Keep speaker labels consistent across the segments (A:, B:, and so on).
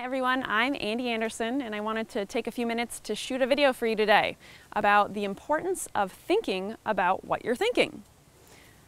A: Hi everyone, I'm Ande Anderson and I wanted to take a few minutes to shoot a video for you today about the importance of thinking about what you're thinking.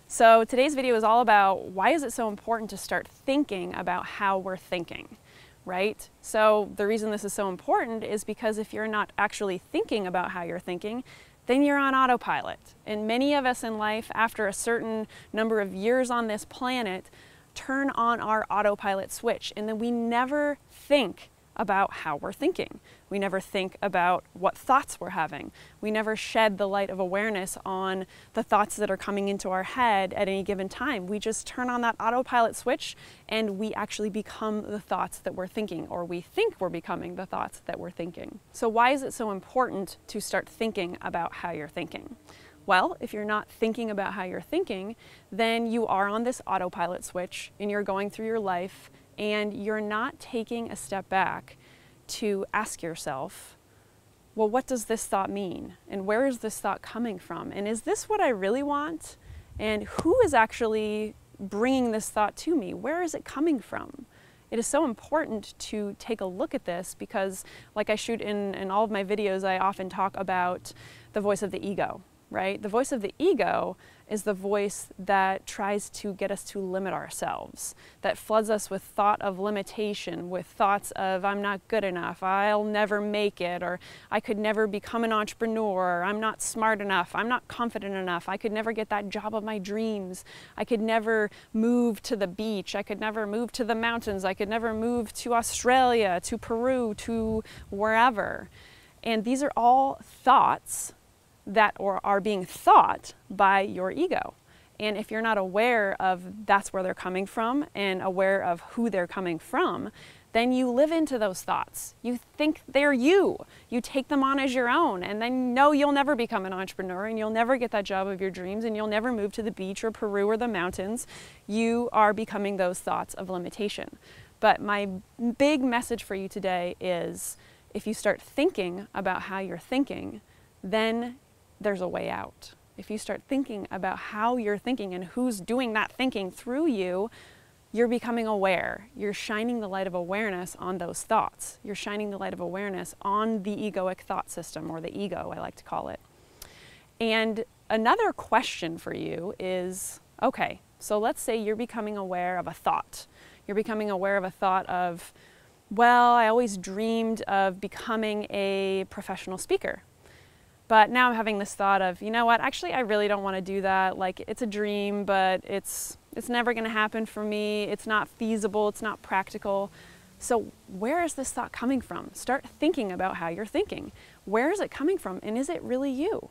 A: So today's video is all about why is it so important to start thinking about how we're thinking, right? So the reason this is so important is because if you're not actually thinking about how you're thinking, then you're on autopilot. And many of us in life, after a certain number of years on this planet, turn on our autopilot switch and then we never think about how we're thinking. We never think about what thoughts we're having. We never shed the light of awareness on the thoughts that are coming into our head at any given time. We just turn on that autopilot switch and we actually become the thoughts that we're thinking, or we think we're becoming the thoughts that we're thinking. So, why is it so important to start thinking about how you're thinking? Well, if you're not thinking about how you're thinking, then you are on this autopilot switch and you're going through your life and you're not taking a step back to ask yourself, well, what does this thought mean? And where is this thought coming from? And is this what I really want? And who is actually bringing this thought to me? Where is it coming from? It is so important to take a look at this because, like I shoot in, in all of my videos, I often talk about the voice of the ego right? The voice of the ego is the voice that tries to get us to limit ourselves, that floods us with thought of limitation, with thoughts of I'm not good enough, I'll never make it, or I could never become an entrepreneur, or I'm not smart enough, I'm not confident enough, I could never get that job of my dreams, I could never move to the beach, I could never move to the mountains, I could never move to Australia, to Peru, to wherever. And these are all thoughts that or are being thought by your ego. And if you're not aware of that's where they're coming from and aware of who they're coming from, then you live into those thoughts. You think they're you. You take them on as your own, and then know you'll never become an entrepreneur and you'll never get that job of your dreams and you'll never move to the beach or Peru or the mountains. You are becoming those thoughts of limitation. But my big message for you today is if you start thinking about how you're thinking, then there's a way out. If you start thinking about how you're thinking and who's doing that thinking through you, you're becoming aware. You're shining the light of awareness on those thoughts. You're shining the light of awareness on the egoic thought system, or the ego, I like to call it. And another question for you is okay, so let's say you're becoming aware of a thought. You're becoming aware of a thought of, well, I always dreamed of becoming a professional speaker. But now I'm having this thought of, you know what, actually I really don't want to do that. Like it's a dream, but it's it's never going to happen for me. It's not feasible, it's not practical. So where is this thought coming from? Start thinking about how you're thinking. Where is it coming from and is it really you?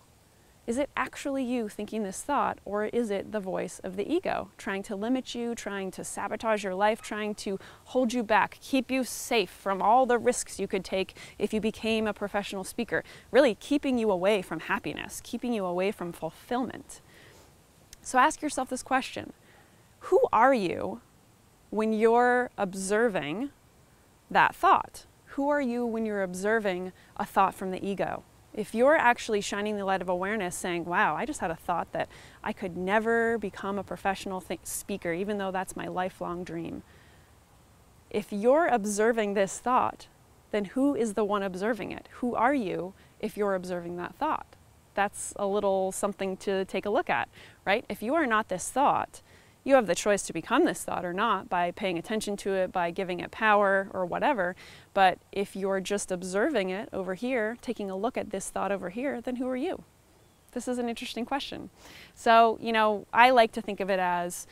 A: Is it actually you thinking this thought, or is it the voice of the ego trying to limit you, trying to sabotage your life, trying to hold you back, keep you safe from all the risks you could take if you became a professional speaker? Really keeping you away from happiness, keeping you away from fulfillment. So ask yourself this question Who are you when you're observing that thought? Who are you when you're observing a thought from the ego? If you're actually shining the light of awareness saying, wow, I just had a thought that I could never become a professional speaker, even though that's my lifelong dream. If you're observing this thought, then who is the one observing it? Who are you if you're observing that thought? That's a little something to take a look at, right? If you are not this thought, you have the choice to become this thought or not by paying attention to it, by giving it power or whatever. But if you're just observing it over here, taking a look at this thought over here, then who are you? This is an interesting question. So, you know, I like to think of it as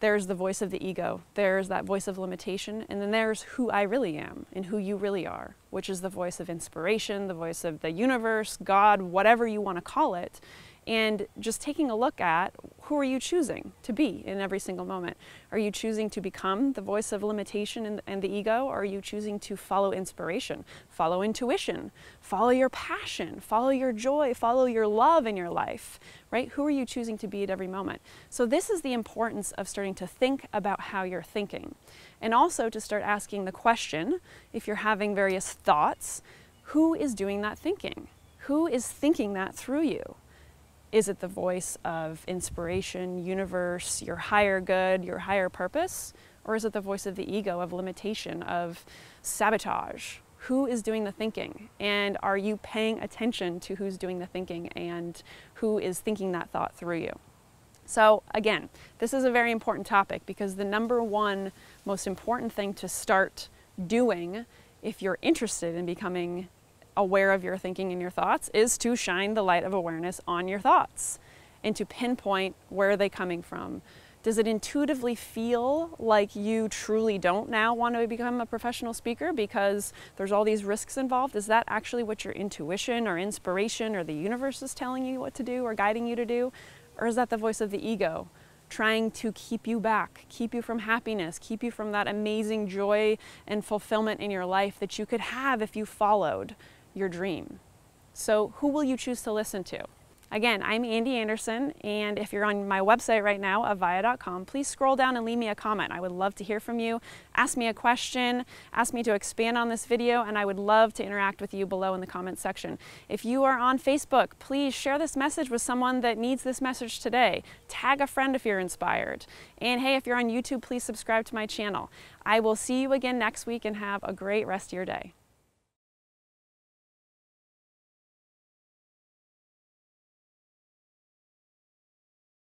A: there's the voice of the ego, there's that voice of limitation, and then there's who I really am and who you really are, which is the voice of inspiration, the voice of the universe, God, whatever you want to call it and just taking a look at who are you choosing to be in every single moment. Are you choosing to become the voice of limitation and, and, the ego? Or are you choosing to follow inspiration, follow intuition, follow your passion, follow your joy, follow your love in your life, right? Who are you choosing to be at every moment? So this is the importance of starting to think about how you're thinking. And also to start asking the question, if you're having various thoughts, who is doing that thinking? Who is thinking that through you? Is it the voice of inspiration, universe, your higher good, your higher purpose? Or is it the voice of the ego, of limitation, of sabotage? Who is doing the thinking? And are you paying attention to who's doing the thinking and who is thinking that thought through you? So, again, this is a very important topic because the number one most important thing to start doing if you're interested in becoming aware of your thinking and your thoughts is to shine the light of awareness on your thoughts and to pinpoint where are they coming from. Does it intuitively feel like you truly don't now want to become a professional speaker because there's all these risks involved? Is that actually what your intuition or inspiration or the universe is telling you what to do or guiding you to do? Or is that the voice of the ego trying to keep you back, keep you from happiness, keep you from that amazing joy and fulfillment in your life that you could have if you followed your dream? So, who will you choose to listen to? Again, I'm Ande Anderson, and if you're on my website right now, avaiya.com, please scroll down and leave me a comment. I would love to hear from you. Ask me a question, ask me to expand on this video, and I would love to interact with you below in the comment section. If you are on Facebook, please share this message with someone that needs this message today. Tag a friend if you're inspired. And hey, if you're on YouTube, please subscribe to my channel. I will see you again next week and have a great rest of your day.